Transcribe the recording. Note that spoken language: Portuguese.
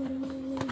Coroa.